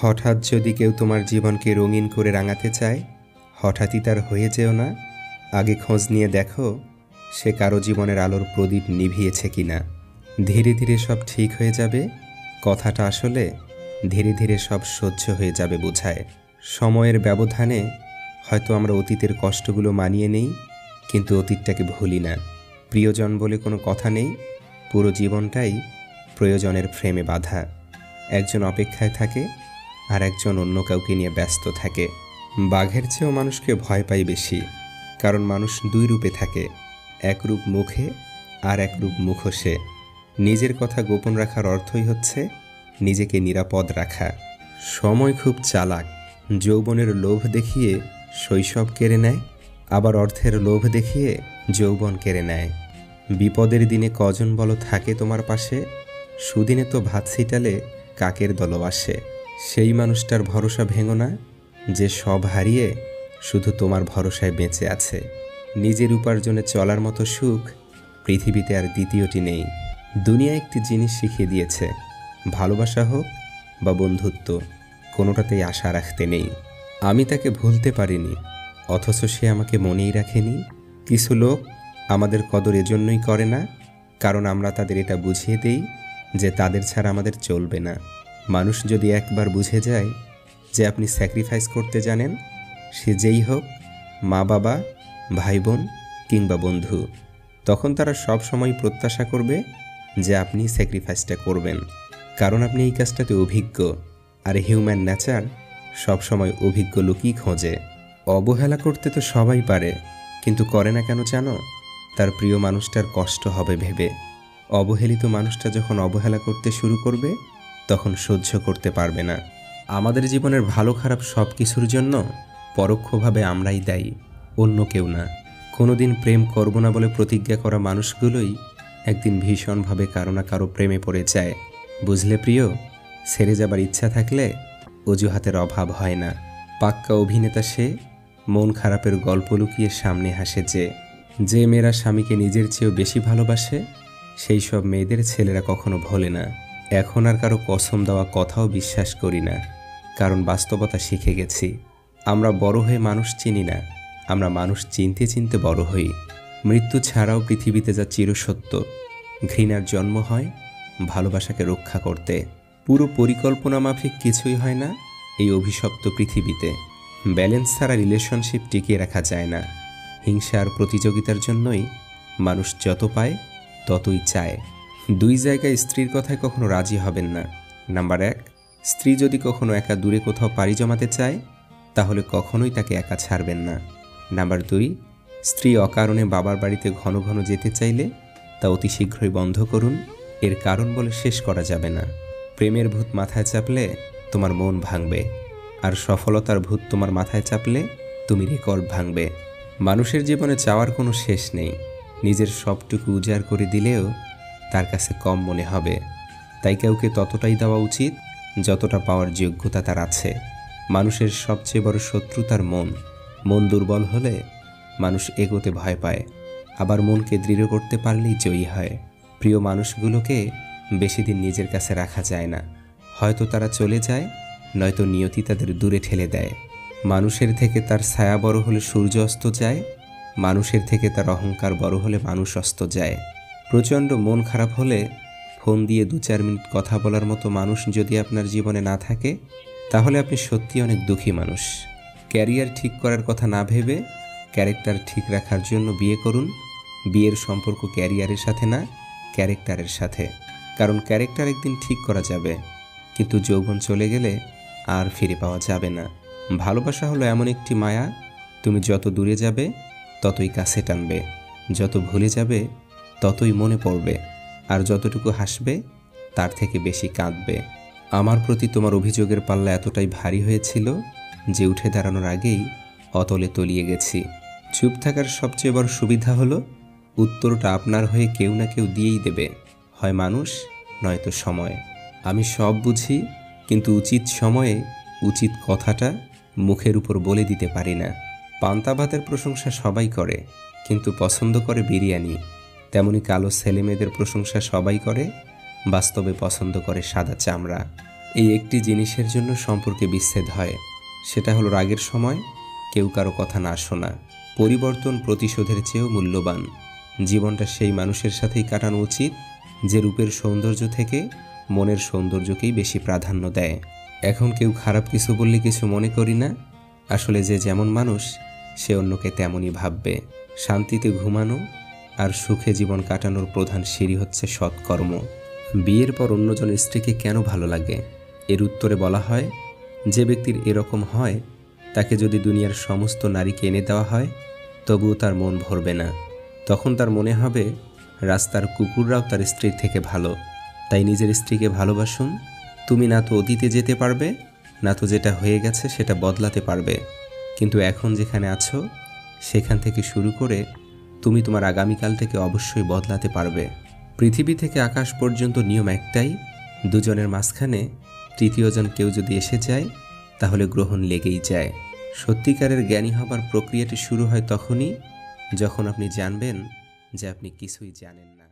হঠাৎ যদি কেউ তোমার জীবনকে রঙিন করে রাঙাতে চায়, হঠাৎই তার হয়ে যেও না। আগে খোঁজ নিয়ে দেখো, সে কারও জীবনের আলোর প্রদীপ নিভিয়েছে কি না ধীরে ধীরে সব ঠিক হয়ে যাবে। কথাটা আসলে ধীরে ধীরে সব সহ্য হয়ে যাবে বোঝায়। সময়ের ব্যবধানে হয়তো আমরা অতীতের কষ্টগুলো মানিয়ে নেই, কিন্তু অতীতটাকে ভুলি না। প্রিয়জন বলে কোনো কথা নেই, পুরো জীবনটাই প্রয়োজনের ফ্রেমে বাঁধা। একজন অপেক্ষায় থাকে আর একজন অন্য কাউকে নিয়ে ব্যস্ত থাকে। বাঘের চেয়েও মানুষকে ভয় পাই বেশি, কারণ মানুষ দুই রূপে থাকে, এক রূপ মুখে আর এক রূপ মুখোশে। নিজের কথা গোপন রাখার অর্থই হচ্ছে নিজেকে নিরাপদ রাখা। সময় খুব চালাক, যৌবনের লোভ দেখিয়ে শৈশব কেড়ে নেয়, আবার অর্থের লোভ দেখিয়ে যৌবন কেড়ে নেয়। বিপদের দিনে কজন বলো থাকে তোমার পাশে, সুদিনে তো ভাত ছিটালে কাকের দলও আসে। সেই মানুষটার ভরসা ভেঙো না, যে সব হারিয়ে শুধু তোমার ভরসায় বেঁচে আছে। নিজের উপার্জনে চলার মতো সুখ পৃথিবীতে আর দ্বিতীয়টি নেই। দুনিয়া একটি জিনিস শিখিয়ে দিয়েছে, ভালোবাসা হোক বা বন্ধুত্ব, কোনোটাতেই আশা রাখতে নেই। আমি তাকে ভুলতে পারিনি, অথচ সে আমাকে মনেই রাখেনি। কিছু লোক আমাদের কদর এজন্যই করে না, কারণ আমরা তাদের এটা বুঝিয়ে দেই যে তাদের ছাড়া আমাদের চলবে না। মানুষ যদি একবার বুঝে যায় যে আপনি স্যাক্রিফাইস করতে জানেন, সে যেই হোক, মা বাবা, ভাই বোন কিংবা বন্ধু, তখন তারা সব সময় প্রত্যাশা করবে যে আপনি স্যাক্রিফাইসটা করবেন। কারণ আপনি এই কাজটাতে অভিজ্ঞ, আর হিউম্যান নেচার সবসময় অভিজ্ঞ লোকই খোঁজে। অবহেলা করতে তো সবাই পারে, কিন্তু করে না কেন জানো? তার প্রিয় মানুষটার কষ্ট হবে ভেবে। অবহেলিত মানুষটা যখন অবহেলা করতে শুরু করবে তখন সহ্য করতে পারবে না। আমাদের জীবনের ভালো খারাপ সব কিছুর জন্য পরোক্ষভাবে আমরাই দায়ী, অন্য কেউ না। কোনোদিন প্রেম করব না বলে প্রতিজ্ঞা করা মানুষগুলোই একদিন ভীষণভাবে কারও না কারও প্রেমে পড়ে যায়। বুঝলে প্রিয়? সেরে যাবার ইচ্ছা থাকলে অজুহাতের অভাব হয় না। পাক্কা অভিনেতা সে, মন খারাপের গল্প লুকিয়ে সামনে হাসে যে যে মেয়েরা স্বামীকে নিজের চেয়েও বেশি ভালোবাসে, সেই সব মেয়েদের ছেলেরা কখনো ভোলে না। এখন আর কারও কসম দেওয়া কথাও বিশ্বাস করি না, কারণ বাস্তবতা শিখে গেছি। আমরা বড় হয়ে মানুষ চিনি না, আমরা মানুষ চিনতে চিনতে বড় হই। মৃত্যু ছাড়াও পৃথিবীতে যা চিরসত্য, ঘৃণার জন্ম হয় ভালোবাসাকে রক্ষা করতে। পুরো পরিকল্পনা মাফিক কিছুই হয় না এই অভিশপ্ত পৃথিবীতে। ব্যালেন্স ছাড়া রিলেশনশিপ টিকিয়ে রাখা যায় না। হিংসা আর প্রতিযোগিতার জন্যই মানুষ যত পায় ততই চায়। দুই জায়গায় স্ত্রীর কথায় কখনো রাজি হবেন না। নাম্বার এক, স্ত্রী যদি কখনো একা দূরে কোথাও পাড়ি জমাতে চায়, তাহলে কখনোই তাকে একা ছাড়বেন না। নাম্বার দুই, স্ত্রী অকারণে বাবার বাড়িতে ঘন ঘন যেতে চাইলে তা অতি শীঘ্রই বন্ধ করুন। এর কারণ বলে শেষ করা যাবে না। প্রেমের ভূত মাথায় চাপলে তোমার মন ভাঙবে, আর সফলতার ভূত তোমার মাথায় চাপলে তুমি রেকর্ড ভাঙবে। মানুষের জীবনে চাওয়ার কোনো শেষ নেই। নিজের সবটুকু উজাড় করে দিলেও তার কাছে কম মনে হবে। তাই কাউকে ততটাই দেওয়া উচিত যতটা পাওয়ার যোগ্যতা তার আছে। মানুষের সবচেয়ে বড় শত্রু তার মন। মন দুর্বল হলে মানুষ এগোতে ভয় পায়। আবার মনকে দৃঢ় করতে পারলেই জয়ী হয়। প্রিয় মানুষগুলোকে বেশি দিন নিজের কাছে রাখা যায় না। হয়তো তারা চলে যায়, নয়তো নিয়তি তাদের দূরে ঠেলে দেয়। মানুষের থেকে তার ছায়া বড় হলে সূর্য অস্ত যায়, মানুষের থেকে তার অহংকার বড় হলে মানুষ অস্ত যায়। প্রচণ্ড মন খারাপ হলে ফোন দিয়ে দু চার মিনিট কথা বলার মতো মানুষ যদি আপনার জীবনে না থাকে, তাহলে আপনি সত্যি অনেক দুঃখী মানুষ। ক্যারিয়ার ঠিক করার কথা না ভেবে, ক্যারেক্টার ঠিক রাখার জন্য বিয়ে করুন। বিয়ের সম্পর্ক ক্যারিয়ারের সাথে না, ক্যারেক্টারের সাথে। কারণ ক্যারেক্টার একদিন ঠিক করা যাবে, কিন্তু যৌবন চলে গেলে আর ফিরে পাওয়া যাবে না। ভালোবাসা হলো এমন একটি মায়া, তুমি যত দূরে যাবে, ততই কাছে টানবে। যত ভুলে যাবে ততই মনে পড়বে, আর যতটুকু হাসবে, তার থেকে বেশি কাঁদবে। আমার প্রতি তোমার অভিযোগের পাল্লা এতটাই ভারী হয়েছিল যে উঠে দাঁড়ানোর আগেই অতলে তলিয়ে গেছি। চুপ থাকার সবচেয়ে বড় সুবিধা হলো, উত্তরটা আপনার হয়ে কেউ না কেউ দিয়েই দেবে, হয় মানুষ, নয়তো সময়। আমি সব বুঝি, কিন্তু উচিত সময়ে উচিত কথাটা মুখের উপর বলে দিতে পারি না। পান্তা ভাতের প্রশংসা সবাই করে, কিন্তু পছন্দ করে বিরিয়ানি। তেমনি কালো ছেলেমেয়েদের প্রশংসা সবাই করে? বাস্তবে পছন্দ করে সাদা চামড়া। এই একটি জিনিসের জন্য সম্পর্কে বিচ্ছেদ হয়। সেটা হলো রাগের সময় কেউ কারও কথা না শোনা। পরিবর্তন প্রতিশোধের চেয়েও মূল্যবান। জীবনটা সেই মানুষের সাথেই কাটানো উচিত, যে রূপের সৌন্দর্য থেকে মনের সৌন্দর্যকেই বেশি প্রাধান্য দেয়। এখন কেউ খারাপ কিছু বললে কিছু মনে করি না। আসলে যে যেমন মানুষ, সে অন্যকে তেমনই ভাববে। শান্তিতে ঘুমানো আর সুখে জীবন কাটানোর প্রধান সিঁড়ি হচ্ছে সৎকর্ম। বিয়ের পর অন্যজনের স্ত্রীকে কেন ভালো লাগে? এর উত্তরে বলা হয়, যে ব্যক্তির এরকম হয়, তাকে যদি দুনিয়ার সমস্ত নারীকে এনে দেওয়া হয়, তবুও তার মন ভরবে না। তখন তার মনে হবে, রাস্তার কুকুররাও তার স্ত্রীর থেকে ভালো। তাই নিজের স্ত্রীকে ভালোবাসুন। তুমি না তো অতীতে যেতে পারবে, না তো যেটা হয়ে গেছে সেটা বদলাতে পারবে। কিন্তু এখন যেখানে আছো, সেখান থেকে শুরু করে তুমি তোমার আগামীকাল থেকে অবশ্যই বদলাতে পারবে। পৃথিবী থেকে আকাশ পর্যন্ত নিয়ম একটাই, দুজনের মাঝখানে তৃতীয়জন কেউ যদি এসে যায়, তাহলে গ্রহণ লেগেই যায়। সত্যিকারের জ্ঞানী হবার প্রক্রিয়াটি শুরু হয় তখনই, যখন আপনি জানবেন যে আপনি কিছুই জানেন না।